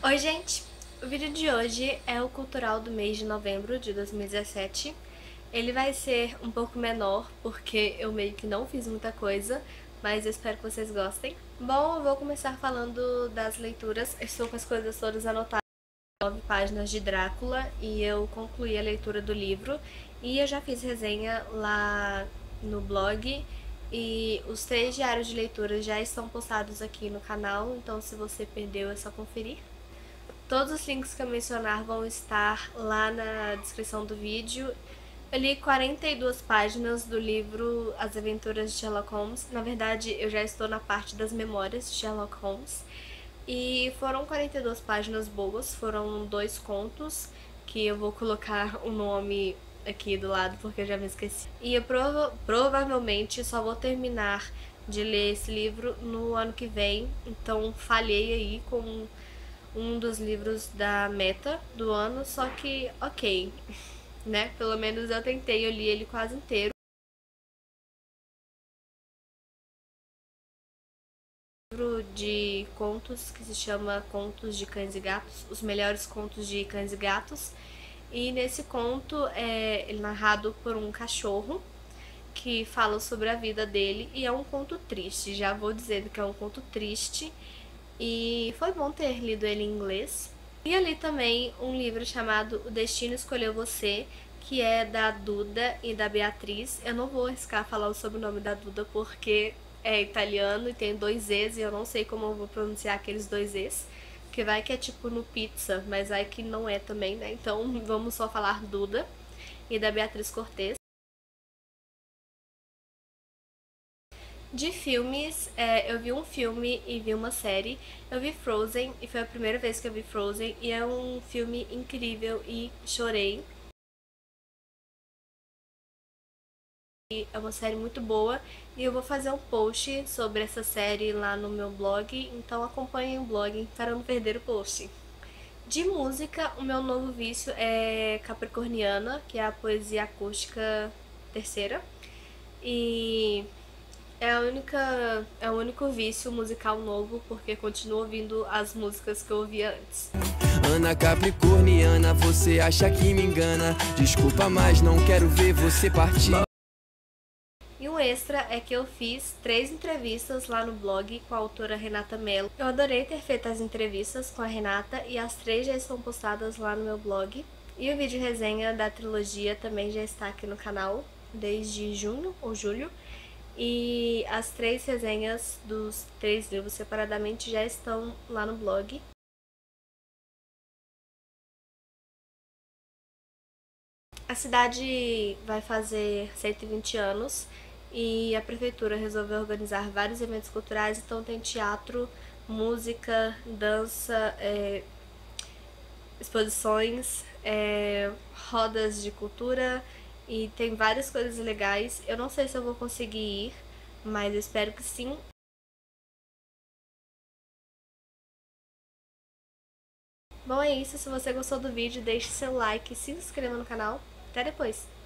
Oi gente, o vídeo de hoje é o cultural do mês de novembro de 2017. Ele vai ser um pouco menor porque eu meio que não fiz muita coisa, mas eu espero que vocês gostem. Bom, eu vou começar falando das leituras. estou com as coisas todas anotadas. Nove páginas de Drácula e eu concluí a leitura do livro e eu já fiz resenha lá no blog e os três diários de leitura já estão postados aqui no canal, então se você perdeu é só conferir. Todos os links que eu mencionar vão estar lá na descrição do vídeo. Eu li 42 páginas do livro As Aventuras de Sherlock Holmes. Na verdade, eu já estou na parte das memórias de Sherlock Holmes. E foram 42 páginas boas, foram dois contos, que eu vou colocar o nome aqui do lado porque eu já me esqueci. E eu prova provavelmente só vou terminar de ler esse livro no ano que vem, então falhei aí com um dos livros da meta do ano, só que ok, né? Pelo menos eu tentei, eu li ele quase inteiro. livro de contos que se chama Contos de Cães e Gatos, os melhores contos de cães e gatos. E nesse conto é é narrado por um cachorro que fala sobre a vida dele e é um conto triste. Já vou dizendo que é um conto triste e foi bom ter lido ele em inglês. E ali também um livro chamado O Destino Escolheu Você, que é da Duda e da Beatriz. Eu não vou arriscar falar o sobrenome da Duda porque é italiano e tem dois E's e eu não sei como eu vou pronunciar aqueles dois E's. Porque vai que é tipo no pizza, mas vai que não é também, né? Então vamos só falar Duda e da Beatriz Cortez. De filmes, é, eu vi um filme e vi uma série. Eu vi Frozen e foi a primeira vez que eu vi Frozen e é um filme incrível e chorei. É uma série muito boa e eu vou fazer um post sobre essa série lá no meu blog, então acompanhem o blog para não perder o post. De música, o meu novo vício é Capricorniana, que é a poesia acústica terceira. E é a única. É o único vício musical novo, porque continuo ouvindo as músicas que eu ouvia antes. Ana Capricorniana, você acha que me engana? Desculpa, mas não quero ver você partir. E um extra é que eu fiz três entrevistas lá no blog com a autora Renata Mello. Eu adorei ter feito as entrevistas com a Renata e as três já estão postadas lá no meu blog. E o vídeo resenha da trilogia também já está aqui no canal desde junho ou julho. E as três resenhas dos três livros separadamente já estão lá no blog. A cidade vai fazer 120 anos e a prefeitura resolveu organizar vários eventos culturais, então tem teatro, música, dança, é, exposições, é, rodas de cultura, e tem várias coisas legais. Eu não sei se eu vou conseguir ir, mas eu espero que sim. Bom, é isso. Se você gostou do vídeo, deixe seu like se inscreva no canal. Até depois!